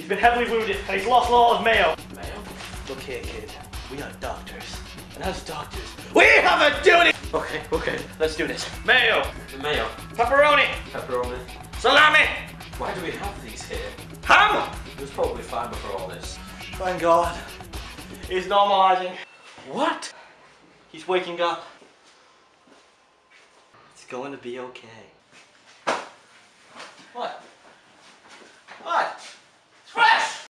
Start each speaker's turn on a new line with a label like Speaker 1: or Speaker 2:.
Speaker 1: He's been heavily wounded and he's lost a lot of mayo.
Speaker 2: Mayo? Look here, kid. We are doctors. And as doctors, we have a duty! Okay, okay, let's do this.
Speaker 1: Mayo,
Speaker 3: mayo,
Speaker 1: pepperoni,
Speaker 3: pepperoni.
Speaker 1: salami,
Speaker 3: Why do we have these here?
Speaker 1: ham.
Speaker 3: It was probably fine before all this.
Speaker 2: Thank God.
Speaker 1: He's normalizing.
Speaker 2: What?
Speaker 1: He's waking up.
Speaker 2: It's going to be okay.